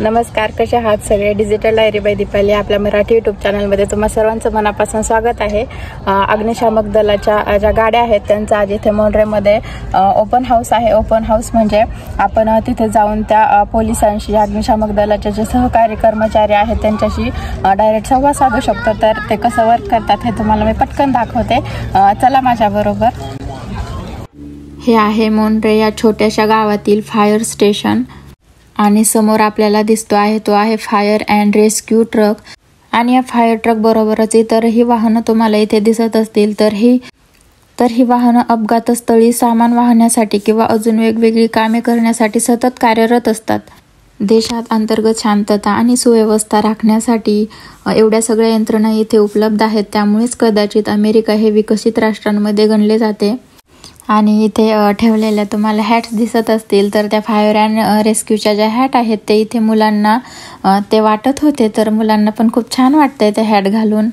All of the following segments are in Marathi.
नमस्कार कसे आहात सगळे? डिजिटल डायरीबाई दीपाली आपल्या मराठी युट्यूब चॅनलमध्ये तुम्हा सर्वांचं मनापासून स्वागत आहे. अग्निशामक दलाच्या ज्या गाड्या आहेत त्यांचं आज इथे मोंढरेमध्ये ओपन हाऊस आहे. ओपन हाऊस म्हणजे आपण तिथे जाऊन त्या पोलिसांशी अग्निशामक दलाचे जे सहकारी कर्मचारी आहेत त्यांच्याशी डायरेक्ट संवाद साधू शकतो. तर ते कसं वर्क करतात हे तुम्हाला मी पटकन दाखवते. चला माझ्याबरोबर. हे आहे मोंढरे या छोट्याशा गावातील फायर स्टेशन आणि समोर आपल्याला दिसतो आहे तो आहे फायर अँड रेस्क्यू ट्रक. आणि या फायर ट्रक बरोबरच इतरही वाहनं तुम्हाला इथे दिसत असतील तर ही तर ही वाहनं अपघातस्थळी सामान वाहण्यासाठी किंवा अजून वेगवेगळी कामे करण्यासाठी सतत कार्यरत असतात. देशात अंतर्गत शांतता आणि सुव्यवस्था राखण्यासाठी एवढ्या सगळ्या यंत्रणा इथे उपलब्ध आहेत. त्यामुळेच कदाचित अमेरिका हे विकसित राष्ट्रांमध्ये गणले जाते. आणि इथे ठेवलेल्या तुम्हाला हॅट्स दिसत असतील तर त्या फायर अँड रेस्क्यूच्या ज्या हॅट आहेत ते इथे मुलांना ते वाटत होते तर मुलांना पण खूप छान वाटतंय ते हॅट घालून.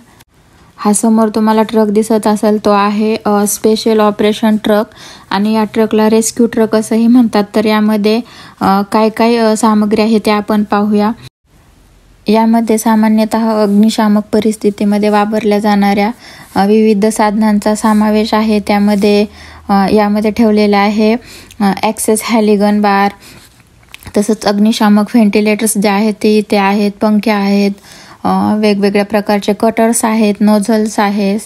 हा समोर तुम्हाला ट्रक दिसत असेल तो आहे स्पेशल ऑपरेशन ट्रक आणि या ट्रकला रेस्क्यू ट्रक असंही म्हणतात तर यामध्ये काय काय सामग्री आहे ते आपण पाहूया. यामध्ये सामान्यतः अग्निशामक परिस्थितीमध्ये वापरल्या जाणाऱ्या विविध साधनांचा समावेश आहे. त्यामध्ये यामध्ये ठेवलेलं आहे ॲक्सेस हॅलिगन बार तसंच अग्निशामक व्हेंटिलेटर्स जे आहेत ते इथे आहेत पंखे आहेत वेगवेगळ्या प्रकारचे कटर्स आहेत नोझल्स आहेत.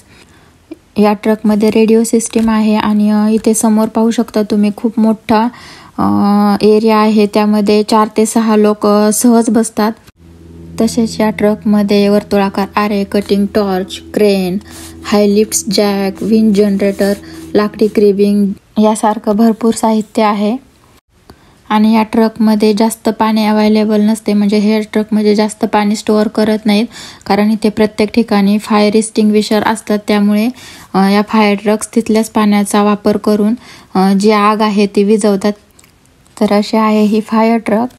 या ट्रकमध्ये रेडिओ सिस्टीम आहे आणि इथे समोर पाहू शकता तुम्ही खूप मोठा एरिया आहे. त्यामध्ये चार ते सहा लोक सहज बसतात. तसेच या ट्रकमध्ये वर्तुळाकार आरे cutting torch crane hi-lift jack wind generator लाकडी क्रिबिंग यासारखं भरपूर साहित्य आहे. आणि या ट्रकमध्ये जास्त पाणी अवेलेबल नसते म्हणजे हे ट्रकमध्ये जास्त पाणी स्टोअर करत नाहीत कारण इथे प्रत्येक ठिकाणी फायर रिस्टिंग्विशर असतात. त्यामुळे या फायर ट्रक्स तिथल्याच पाण्याचा वापर करून जी आग आहे ती विझवतात. तर अशी आहे ही फायर ट्रक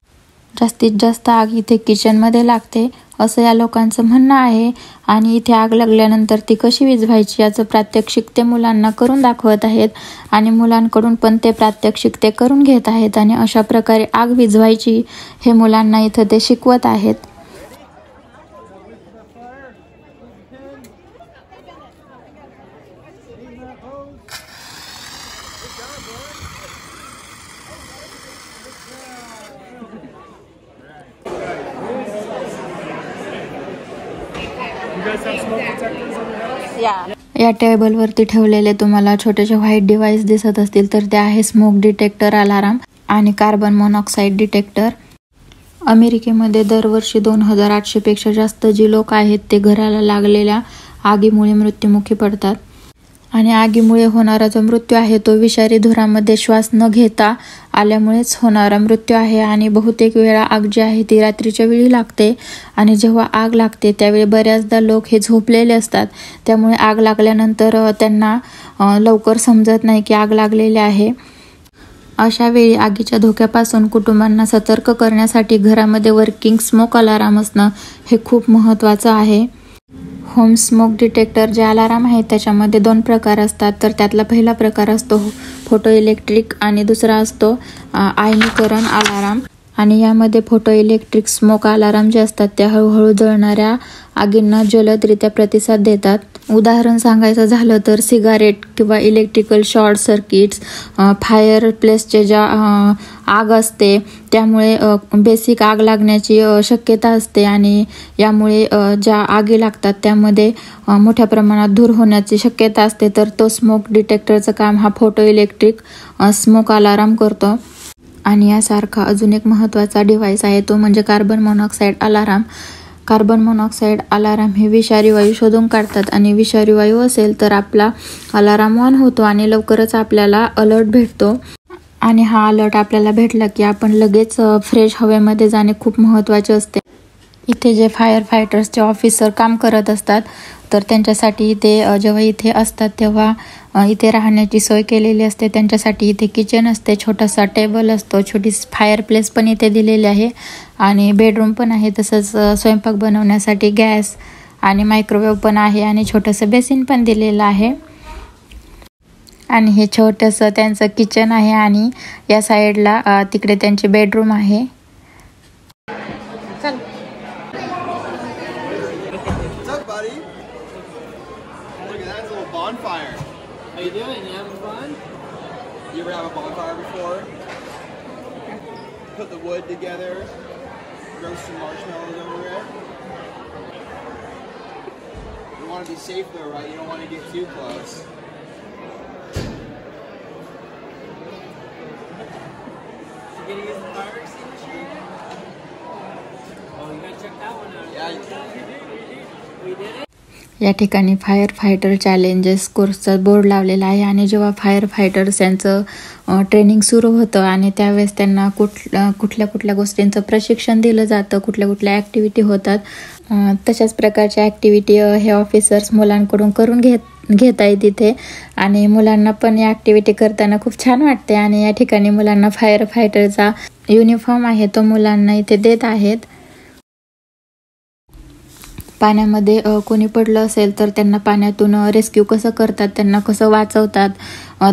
जास्तीत जास्त आग इथे किचनमध्ये लागते असं या लोकांचं म्हणणं आहे. आणि इथे आग लागल्यानंतर ती कशी विझवायची याचं प्रात्यक्षिक ते मुलांना करून दाखवत आहेत. आणि मुलांकडून पण ते प्रात्यक्षिक ते करून घेत आहेत. आणि अशा प्रकारे आग विझवायची हे मुलांना इथं ते शिकवत आहेत. या टेबलवरती ठेवलेले तुम्हाला छोटेसे व्हाईट डिव्हाइस दिसत असतील तर ते आहे स्मोक डिटेक्टर अलाराम आणि कार्बन मोनॉक्साईड डिटेक्टर अमेरिकेमध्ये दरवर्षी दोन हजार आठशेपेक्षा जास्त जी लोक आहेत ते घराला लागलेल्या आगीमुळे मृत्युमुखी पडतात. आणि आगीमुळे होणारा जो मृत्यू आहे तो विषारी धुरामध्ये श्वास न घेता आल्यामुळेच होणारा मृत्यू आहे आणि बहुतेक वेळा आग जी आहे ती रात्रीच्या वेळी लागते. आणि जेव्हा आग लागते त्यावेळी बऱ्याचदा लोक हे झोपलेले असतात. त्यामुळे आग लागल्यानंतर त्यांना लवकर समजत नाही की आग लागलेली आहे. अशा वेळी आगीच्या धोक्यापासून कुटुंबांना सतर्क करण्यासाठी घरामध्ये वर्किंग स्मोक अलाराम असणं हे खूप महत्त्वाचं आहे. होम स्मोक डिटेक्टर जे अलाराम आहेत त्याच्यामध्ये दोन प्रकार असतात. तर त्यातला पहिला प्रकार असतो फोटो इलेक्ट्रिक आणि दुसरा असतो आयनीकरण अलाराम. आणि यामध्ये फोटो इलेक्ट्रिक स्मोक अलाराम जे असतात ते हळूहळू जळणाऱ्या आगींना जलदरित्या प्रतिसाद देतात. उदाहरण सांगायचं झालं तर सिगारेट किंवा इलेक्ट्रिकल शॉर्ट सर्किट्स फायर प्लेसचे ज्या आग असते त्यामुळे बेसिक आग लागण्याची शक्यता असते आणि यामुळे ज्या आगी लागतात त्यामध्ये मोठ्या प्रमाणात धूर होण्याची शक्यता असते. तर तो स्मोक डिटेक्टरचं काम हा फोटो इलेक्ट्रिक स्मोक अलाराम करतो. आणि यासारखा अजून एक महत्त्वाचा डिव्हाइस आहे तो म्हणजे carbon monoxide alarm carbon monoxide alarm हे विषारी वायू शोधून काढतात. आणि विषारी वायू असेल तर आपला अलाराम ऑन होतो आणि लवकरच आपल्याला अलर्ट भेटतो. आणि हा अलर्ट आपल्याला भेटला की आपण लगेच फ्रेश हवेमध्ये जाणे खूप महत्त्वाचे असते. इथे जे फायर फायटर्सचे ऑफिसर काम करत असतात तर त्यांच्यासाठी इथे जेव्हा इथे असतात तेव्हा इथे राहण्याची सोय केलेली असते. त्यांच्यासाठी इथे किचन असते छोटासा टेबल असतो छोटी फायर प्लेस पण इथे दिलेली आहे आणि बेडरूम पण आहे. तसंच स्वयंपाक बनवण्यासाठी गॅस आणि मायक्रोवेव्ह पण आहे आणि छोटंसं बेसिन पण दिलेलं आहे. आणि हे छोटंसं त्यांचं किचन आहे आणि या साईडला तिकडे त्यांचे बेडरूम आहे. You doing? You having fun? You ever have a bonfire before? Put the wood together, roast some marshmallows over it. You want to be safe though, right? You don't want to get too close. You gonna use the fire extinguisher? Oh, you gotta check that one out. Yeah. We did it? या ठिकाणी फायर फायटर चॅलेंजेस कोर्सचा बोर्ड लावलेला आहे आणि जेव्हा फायर फायटर्स यांचं ट्रेनिंग सुरू होतं आणि त्यावेळेस त्यांना कुठ कुठल्या कुठल्या गोष्टींचं प्रशिक्षण दिलं जातं कुठल्या कुठल्या ॲक्टिव्हिटी होतात तशाच प्रकारच्या ॲक्टिव्हिटी हे ऑफिसर्स मुलांकडून करून घेत घेता आहेत इथे आणि मुलांना पण या ॲक्टिव्हिटी करताना खूप छान वाटते आणि या ठिकाणी मुलांना फायर फायटरचा युनिफॉर्म आहे तो मुलांना इथे देत आहेत. पाण्यामध्ये कोणी पडलं असेल तर त्यांना पाण्यातून रेस्क्यू कसं करतात त्यांना कसं वाचवतात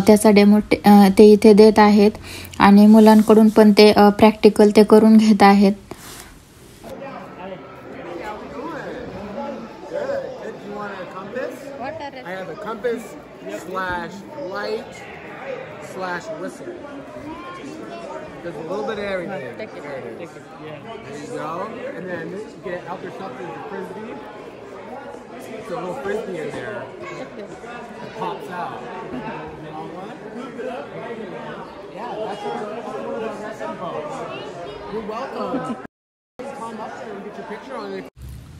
त्याचा डेमो ते इथे देत आहेत आणि मुलांकडून पण ते प्रॅक्टिकल ते करून घेत आहेत. Go. And then get out help yourself with the frisbee. It's a little frisbee in there. It pops out. You want one? Yeah, that's one of our rescue boats. You're welcome. Come up there and get your picture on it.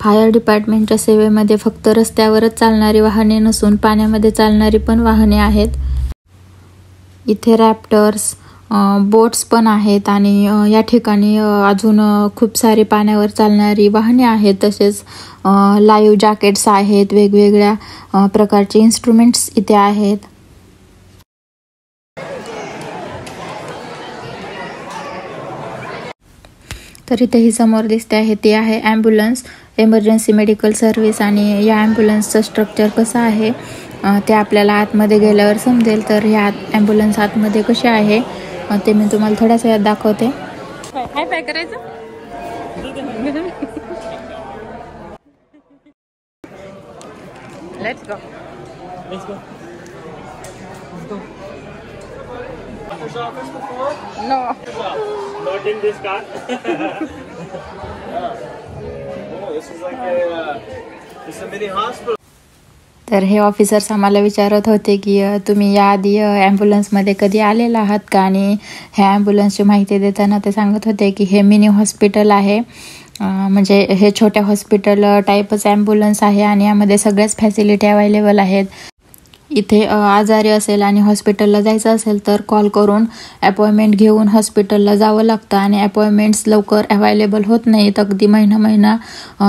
Fire डिपार्टमेंटच्या सेवेमध्ये फक्त रस्त्यावरच चालणारी वाहने नसून पाण्यामध्ये चालणारी पण वाहने आहेत इथे रॅप्टर्स बोट्स पण आहेत आणि या ठिकाणी अजून खूप सारे पाण्यावर चालणारी वाहने आहेत. तसेच लाईव्ह जॅकेट्स आहेत. वेगवेगळ्या प्रकारचे इन्स्ट्रुमेंट्स इथे आहेत. तर इथे ही समोर दिसते आहे ती आहे ॲम्ब्युलन्स एमर्जन्सी मेडिकल सर्व्हिस आणि या ॲम्ब्युलन्सचं स्ट्रक्चर कसं आहे ते आपल्याला आतमध्ये गेल्यावर समजेल. तर ह्या ॲम्ब्युलन्स आतमध्ये कशी आहे? ते मी तुम्हाला थोड्याच वेळात दाखवते हाय फाय करायचं let's go Let's go. Let's go. Doctor's office before? No Not in this car. oh, this is like a, uh, this is a mini hospital. तर हे ऑफिसर्स आम्हाला विचारत होते की तुम्ही याआधी आधी ॲम्ब्युलन्समध्ये कधी आलेला आहात का? आणि ह्या ॲम्ब्युलन्सची माहिती देताना ते सांगत होते की हे मिनी हॉस्पिटल आहे. म्हणजे हे छोट्या हॉस्पिटल टाईपच ॲम्ब्युलन्स आहे आणि यामध्ये सगळ्याच फॅसिलिटी अवेलेबल आहेत. इथे आजारी असेल आणि हॉस्पिटलला जायचं असेल तर कॉल करून अपॉइंटमेंट घेऊन हॉस्पिटलला जावं लागतं आणि अपॉइंटमेंट्स लवकर अवेलेबल होत नाहीत. अगदी महिना महिना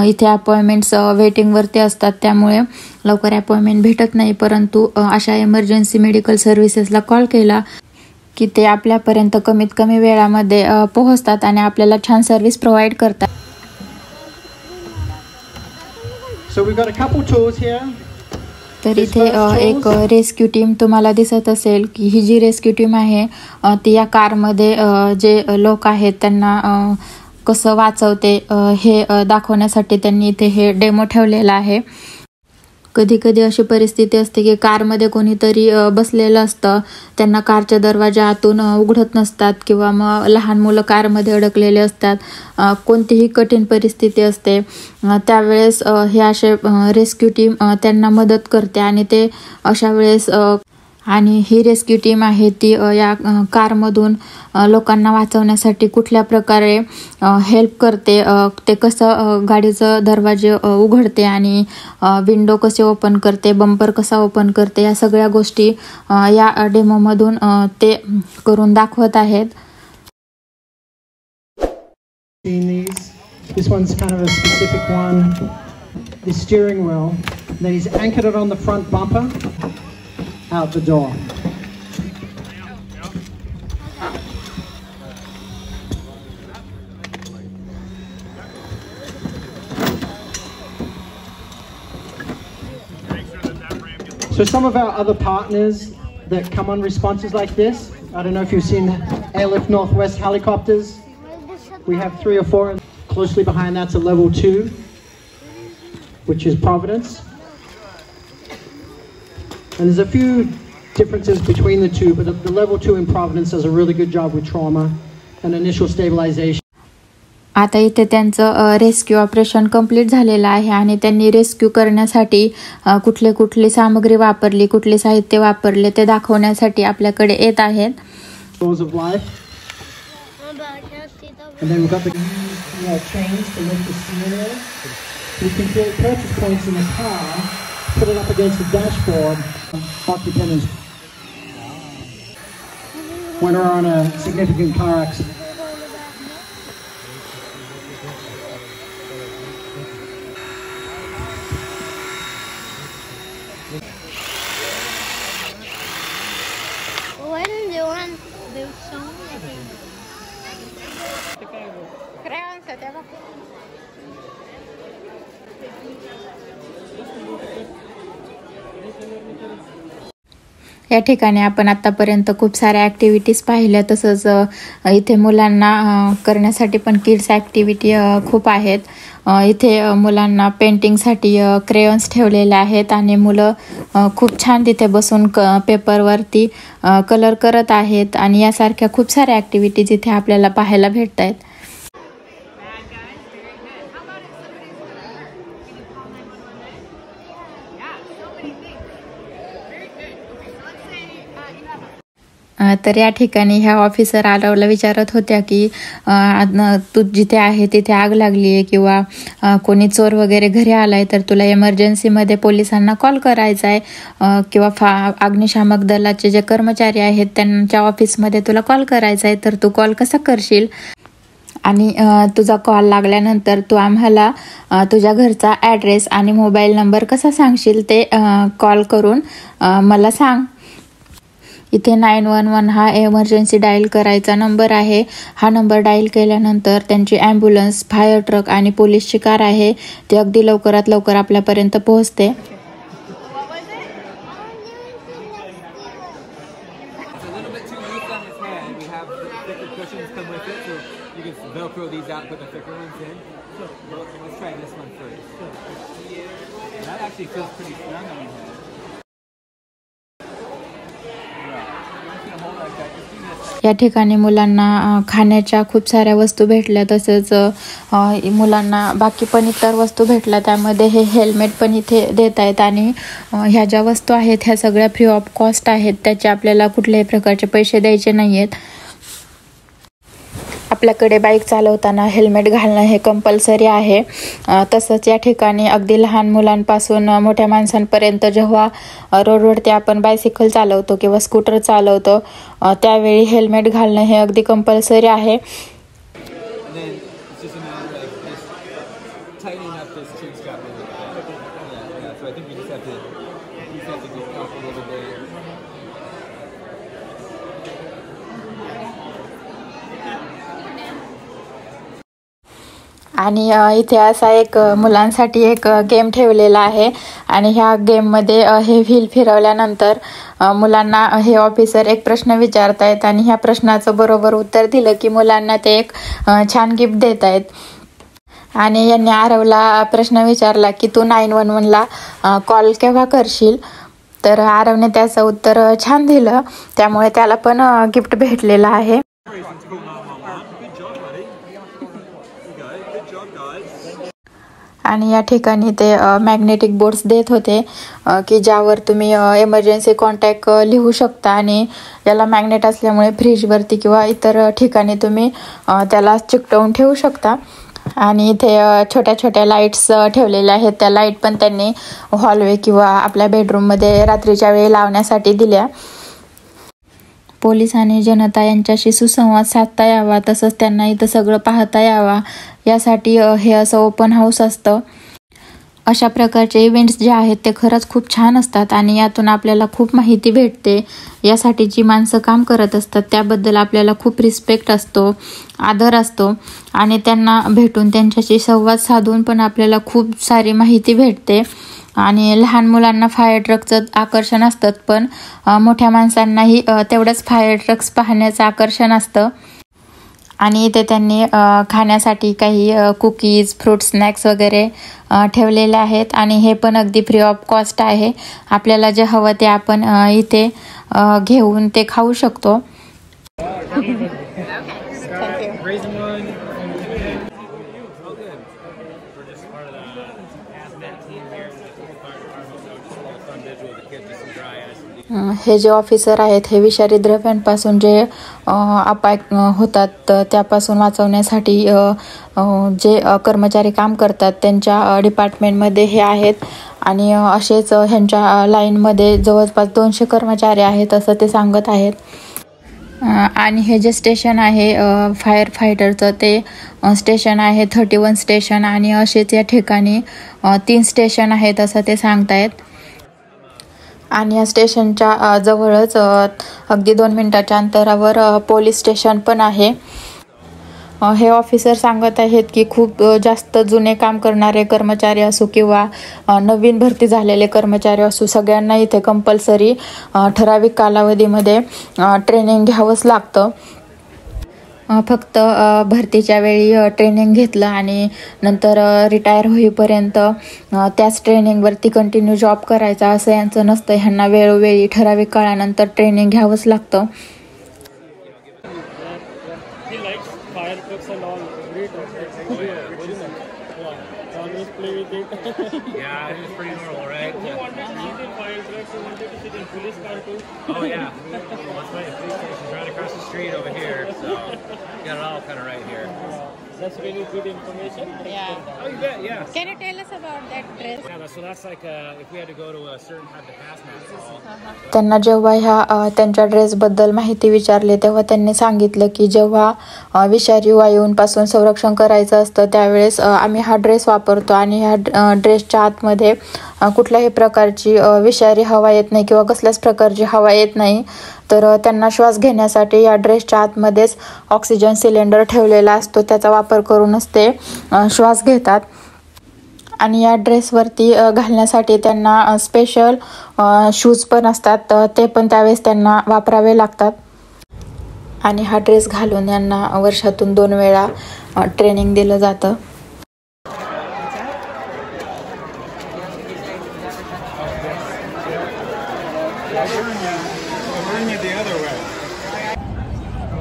इथे अपॉइंटमेंट्स वेटिंगवरती असतात. त्यामुळे लवकर अपॉइंटमेंट भेटत नाही. परंतु अशा इमर्जन्सी मेडिकल सर्व्हिसेसला कॉल केला की ते आपल्यापर्यंत कमीत कमी वेळामध्ये पोहोचतात आणि आपल्याला छान सर्व्हिस प्रोव्हाइड करतात. So we've got a couple tours here. तर इथे एक रेस्क्यू टीम तुम्हाला दिसत असेल की ही जी रेस्क्यू टीम आहे ती या कारमध्ये जे लोक आहेत त्यांना कसं वाचवते हे दाखवण्यासाठी त्यांनी इथे हे डेमो ठेवलेला आहे. कधी कधी अशी परिस्थिती असते की कारमध्ये कोणीतरी बसलेलं असतं. त्यांना कारच्या दरवाजा आतून उघडत नसतात किंवा मग लहान मुलं कारमध्ये अडकलेले असतात. कोणतीही कठीण परिस्थिती असते. त्यावेळेस हे असे रेस्क्यू टीम त्यांना मदत करते आणि ते अशा वेळेस आणि ही रेस्क्यू टीम आहे ती या कारमधून लोकांना वाचवण्यासाठी कुठल्या प्रकारे हेल्प करते ते कसं गाडीचं दरवाजे उघडते आणि विंडो कसे ओपन करते बंपर कसा ओपन करते या सगळ्या गोष्टी या डेमोमधून ते करून दाखवत आहेत. This one's kind of a specific one. The steering wheel. that is anchored it on the front bumper. Out the door. So some of our other partners that come on responses like this, I don't know if you've seen Airlift Northwest helicopters. We have three or four. Closely behind that's a level two, which is Providence. And there's a few differences between the two, but the, the level two in Providence does a really good job with trauma and initial stabilization. आता इथे त्यांचं रेस्क्यू ऑपरेशन कंप्लीट झालेलं आहे आणि त्यांनी रेस्क्यू करण्यासाठी अ, कुठले कुठली सामग्री वापरली कुठले साहित्य वापरले ते दाखवण्यासाठी आपल्याकडे येत आहेत put it up against the dashboard. Hockey. When we're on a significant car accident. या ठिकाणी आपण आत्तापर्यंत खूप साऱ्या ॲक्टिव्हिटीज पाहिल्या. तसंच इथे मुलांना करण्यासाठी पण किड्स ॲक्टिव्हिटी खूप आहेत. इथे मुलांना पेंटिंगसाठी क्रेयॉन्स ठेवलेले आहेत आणि मुलं खूप छान तिथे बसून क पेपरवरती कलर करत आहेत. आणि यासारख्या खूप साऱ्या ॲक्टिव्हिटीज इथे आपल्याला पाहायला भेटत आहेत तर या ठिकाणी ह्या ऑफिसर आरवला विचारत होत्या की तू जिथे आहे तिथे आग लागली आहे किंवा कोणी चोर वगैरे घरी आलाय तर तुला एमर्जन्सीमध्ये पोलिसांना कॉल करायचा आहे किंवा फा अग्निशामक दलाचे जे कर्मचारी आहेत त्यांच्या ऑफिसमध्ये तुला कॉल करायचा आहे तर तू कॉल कसा करशील? आणि तुझा कॉल लागल्यानंतर तू आम्हाला तुझ्या घरचा ॲड्रेस आणि मोबाईल नंबर कसा सांगशील ते कॉल करून मला सांग. इथे नाईन वन वन हा एमर्जन्सी डायल करायचा नंबर आहे. हा नंबर डायल केल्यानंतर त्यांची ॲम्ब्युलन्स फायर ट्रक आणि पोलीसची कार आहे. ती अगदी लवकरात लवकर आपल्यापर्यंत पोहोचते. It's a little bit too loose on head. या ठिकाणी मुलांना खाण्याच्या खूप साऱ्या वस्तू भेटल्या तसंच मुलांना बाकी पण इतर वस्तू भेटल्या त्यामध्ये हे हेल्मेट पण इथे देत आहेत आणि ह्या ज्या वस्तू आहेत ह्या सगळ्या फ्री ऑफ कॉस्ट आहेत त्याचे आपल्याला कुठल्याही प्रकारचे पैसे द्यायचे नाही आहेत आपल्याकडे बाईक चालवताना हेल्मेट घालणं हे कंपल्सरी आहे. तसंच या ठिकाणी अगदी लहान मुलांपासून मोठ्या माणसांपर्यंत जेव्हा रोडवरती आपण बायसिकल चालवतो किंवा स्कूटर चालवतो त्यावेळी हेल्मेट घालणं हे अगदी कंपल्सरी आहे And then it's just a matter of just tightening up this chin strap a little bit. Yeah, yeah. So I think we just have to, we just have to get off a little bit. आणि इथे असा एक मुलांसाठी एक गेम ठेवलेला आहे. आणि ह्या गेममध्ये हे व्हील फिरवल्यानंतर मुलांना हे ऑफिसर एक प्रश्न विचारतायत आणि ह्या प्रश्नाचं बरोबर उत्तर दिलं की मुलांना ते एक छान गिफ्ट देत आहेत आणि यांनी आरवला प्रश्न विचारला की तू नाईन वन वनला कॉल केव्हा करशील? तर आरवने त्याचं उत्तर छान दिलं. त्यामुळे त्याला पण गिफ्ट भेटलेलं आहे. आणि या ठिकाणी ते मॅग्नेटिक बोर्ड्स देत होते की ज्यावर तुम्ही एमर्जन्सी कॉन्टॅक्ट लिहू शकता आणि याला मॅग्नेट असल्यामुळे फ्रीजवरती किंवा इतर ठिकाणी तुम्ही त्याला चिकटवून ठेवू शकता. आणि इथे छोट्या छोट्या लाईट्स ठेवलेल्या आहेत. त्या लाइट पण त्यांनी हॉलवे किंवा आपल्या बेडरूममध्ये रात्रीच्या वेळी लावण्यासाठी दिल्या. पोलीस आणि जनता यांच्याशी सुसंवाद साधता यावा तसंच त्यांना इथं सगळं पाहता यावा यासाठी हे असं ओपन हाऊस असतं. अशा प्रकारचे इव्हेंट्स जे आहेत ते खरंच खूप छान असतात आणि यातून आपल्याला खूप माहिती भेटते. यासाठी जी माणसं काम करत असतात त्याबद्दल आपल्याला खूप रिस्पेक्ट असतो आदर असतो आणि त्यांना भेटून त्यांच्याशी संवाद साधून पण आपल्याला खूप सारी माहिती भेटते. आणि लहान मुलांना फायर ट्रकचं आकर्षण असतं पण मोठ्या माणसांनाही तेवढंच फायर ट्रक्स पाहण्याचं आकर्षण असतं. आणि इथे त्यांनी खाण्यासाठी काही कुकीज फ्रूट स्नॅक्स वगैरे ठेवलेले आहेत. आणि हे पण अगदी फ्री ऑफ कॉस्ट आहे. आपल्याला जे हवं ते आपण इथे घेऊन ते खाऊ शकतो. हे जे ऑफिसर आहेत हे विषारी द्रव्यांपासून जे अपाय होतात त्यापासून वाचवण्यासाठी जे कर्मचारी काम करतात त्यांच्या डिपार्टमेंटमध्ये हे आहेत. आणि असेच ह्यांच्या लाईनमध्ये जवळपास दोनशे कर्मचारी आहेत असं ते सांगत आहेत. आणि हे जे स्टेशन आहे फायर फायटरचं ते स्टेशन आहे थर्टी वन स्टेशन आणि असेच या ठिकाणी तीन स्टेशन आहेत असं ते सांगतायत. आणि या स्टेशनच्या जवळच अगदी दोन मिनटाच्या अंतरावर पोलीस स्टेशन पण आहे. हे ऑफिसर सांगत आहेत की खूप जास्त जुने काम करणारे कर्मचारी असो किंवा नवीन भरती झालेले कर्मचारी असो सगळ्यांना इथे कंपल्सरी ठराविक कालावधीमध्ये ट्रेनिंग घ्यावंच लागतं. फक्त भरतीच्या वेळी ट्रेनिंग घेतलं आणि नंतर रिटायर होईपर्यंत त्याच ट्रेनिंगवरती कंटिन्यू जॉब करायचा असं यांचं नसतं. ह्यांना वेळोवेळी ठराविक काळानंतर ट्रेनिंग घ्यावंच लागतं. Yeah, it was pretty normal, right? Who wanted to use in fire trucks? Who wanted to sit in police car too? Oh yeah. well, that's right. The police station's right across the street over here, so you got it all kind of right here. That's really good information. Yeah. Oh, you bet. Yeah. Can you tell us about that dress? त्यांना जेव्हा ह्या त्यांच्या ड्रेसबद्दल माहिती विचारली तेव्हा त्यांनी सांगितलं की जेव्हा विषारी वायूंपासून संरक्षण करायचं असतं त्यावेळेस आम्ही हा ड्रेस वापरतो आणि ह्या ड्रेसच्या आतमध्ये कुठल्याही प्रकारची विषारी हवा येत नाही किंवा कसल्याच प्रकारची हवा येत नाही. तर त्यांना श्वास घेण्यासाठी या ड्रेसच्या आतमध्येच ऑक्सिजन सिलेंडर ठेवलेला असतो त्याचा वापर करूनच ते श्वास घेतात. आणि या ड्रेसवरती घालण्यासाठी त्यांना स्पेशल शूज पण असतात. ते पण त्यावेळेस त्यांना वापरावे लागतात. आणि हा ड्रेस घालून यांना वर्षातून दोन वेळा ट्रेनिंग दिलं जातं.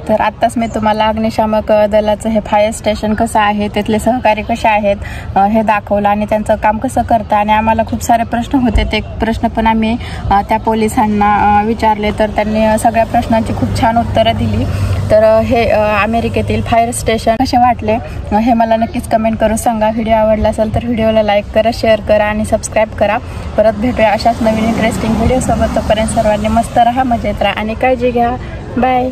तर आत्ताच मी तुम्हाला अग्निशामक दलाचं हे फायर स्टेशन कसं आहे तिथले सहकारी कसे आहेत हे दाखवलं आणि त्यांचं काम कसं करतं आणि आम्हाला खूप सारे प्रश्न होते. ते प्रश्न पण आम्ही त्या पोलिसांना विचारले. तर त्यांनी सगळ्या प्रश्नांची खूप छान उत्तरं दिली. तर हे अमेरिकेतील फायर स्टेशन कसे वाटले हे मला नक्कीच कमेंट करून सांगा. व्हिडिओ आवडला असेल तर व्हिडिओला लाईक करा शेअर करा आणि सबस्क्राईब करा. परत भेटूया अशाच नवीन इंटरेस्टिंग व्हिडिओसोबत तोपर्यंत सर्वांनी मस्त राहा मजेत राहा आणि काळजी घ्या. बाय